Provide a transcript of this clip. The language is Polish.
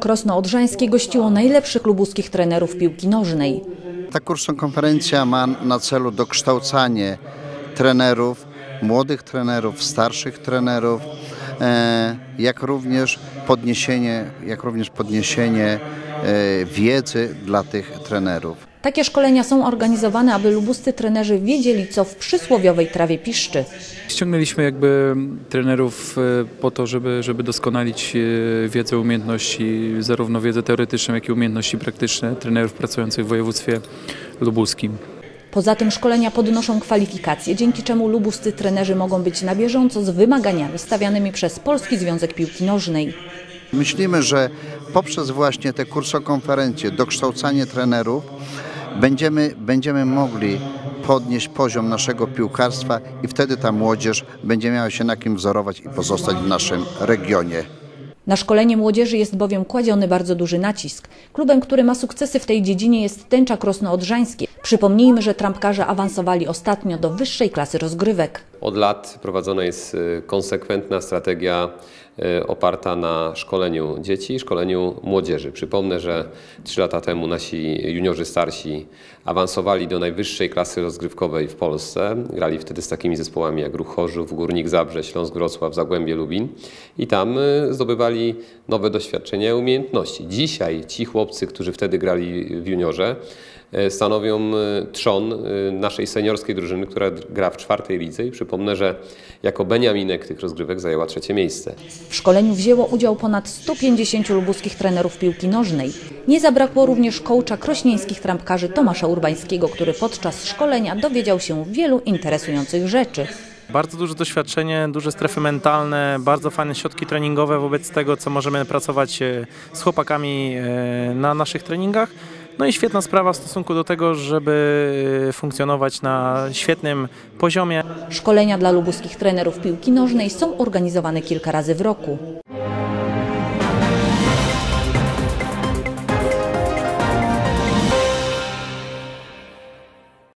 Krosno Odrzańskie gościło najlepszych lubuskich trenerów piłki nożnej. Ta kurszokonferencja ma na celu dokształcanie trenerów, młodych trenerów, starszych trenerów, jak również podniesienie, jak również podniesienie e, wiedzy dla tych trenerów. Takie szkolenia są organizowane, aby lubuscy trenerzy wiedzieli, co w przysłowiowej trawie piszczy. Ściągnęliśmy jakby trenerów e, po to, żeby, żeby doskonalić e, wiedzę, umiejętności, zarówno wiedzę teoretyczną, jak i umiejętności praktyczne trenerów pracujących w województwie lubuskim. Poza tym szkolenia podnoszą kwalifikacje, dzięki czemu lubuscy trenerzy mogą być na bieżąco z wymaganiami stawianymi przez Polski Związek Piłki Nożnej. Myślimy, że poprzez właśnie te kursokonferencje, dokształcanie trenerów, będziemy, będziemy mogli podnieść poziom naszego piłkarstwa i wtedy ta młodzież będzie miała się na kim wzorować i pozostać w naszym regionie. Na szkolenie młodzieży jest bowiem kładziony bardzo duży nacisk. Klubem, który ma sukcesy w tej dziedzinie jest Tęcza Krosno Odrzańskie. Przypomnijmy, że trampkarze awansowali ostatnio do wyższej klasy rozgrywek. Od lat prowadzona jest y, konsekwentna strategia y, oparta na szkoleniu dzieci, szkoleniu młodzieży. Przypomnę, że trzy lata temu nasi juniorzy starsi awansowali do najwyższej klasy rozgrywkowej w Polsce. Grali wtedy z takimi zespołami jak Ruch Chorzów, Górnik Zabrze, Śląsk Wrocław, Zagłębie Lubin i tam y, zdobywali nowe doświadczenia i umiejętności. Dzisiaj ci chłopcy, którzy wtedy grali w juniorze, stanowią e, trzon e, naszej seniorskiej drużyny, która gra w czwartej lidze i przypomnę, że jako Beniaminek tych rozgrywek zajęła trzecie miejsce. W szkoleniu wzięło udział ponad 150 lubuskich trenerów piłki nożnej. Nie zabrakło również kołcza krośnieńskich trampkarzy Tomasza Urbańskiego, który podczas szkolenia dowiedział się wielu interesujących rzeczy. Bardzo duże doświadczenie, duże strefy mentalne, bardzo fajne środki treningowe wobec tego, co możemy pracować e, z chłopakami e, na naszych treningach. No i świetna sprawa w stosunku do tego, żeby e, funkcjonować na świetnym poziomie. Szkolenia dla lubuskich trenerów piłki nożnej są organizowane kilka razy w roku.